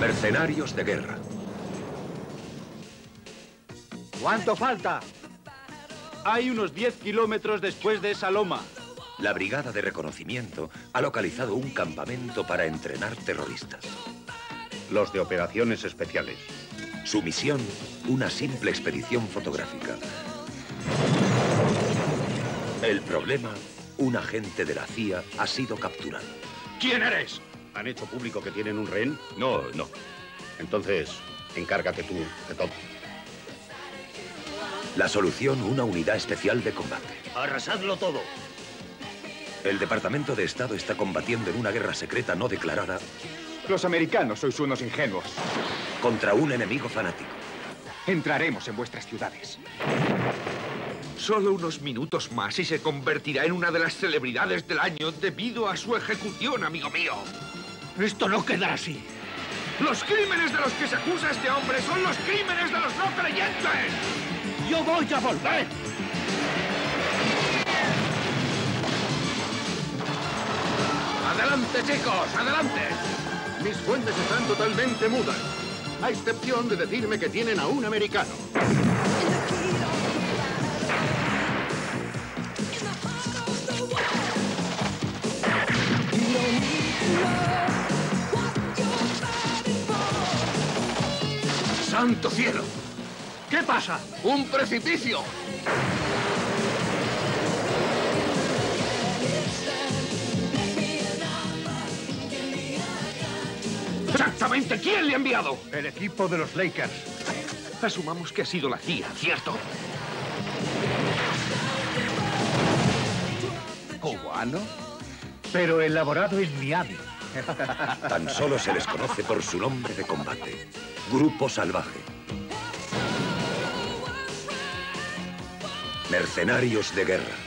Mercenarios de guerra. ¿Cuánto falta? Hay unos 10 kilómetros después de esa loma. La Brigada de Reconocimiento ha localizado un campamento para entrenar terroristas. Los de operaciones especiales. Su misión, una simple expedición fotográfica. El problema, un agente de la CIA ha sido capturado. ¿Quién eres? ¿Han hecho público que tienen un rehén? No, no. Entonces, encárgate tú de todo. La solución, una unidad especial de combate. Arrasadlo todo. El Departamento de Estado está combatiendo en una guerra secreta no declarada Los americanos sois unos ingenuos. contra un enemigo fanático. Entraremos en vuestras ciudades. Solo unos minutos más y se convertirá en una de las celebridades del año debido a su ejecución, amigo mío. Esto no quedará así. Los crímenes de los que se acusa este hombre son los crímenes de los no creyentes. Yo voy a volver. Adelante, chicos, adelante. Mis fuentes están totalmente mudas. A excepción de decirme que tienen a un americano. ¡Santo cielo! ¿Qué pasa? ¡Un precipicio! Exactamente, ¿quién le ha enviado? El equipo de los Lakers. Asumamos que ha sido la CIA, ¿cierto? ¿Cubano? Pero elaborado en Miami. Tan solo se les conoce por su nombre de combate. Grupo Salvaje. Mercenarios de guerra.